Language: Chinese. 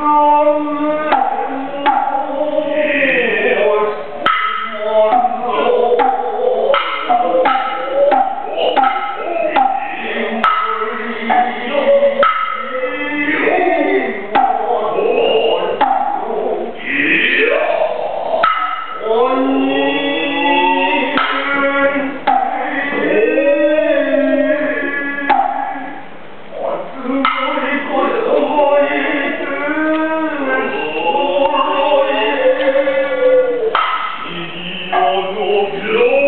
傲慢不修，我有我理想，我有我理想。Oh, no.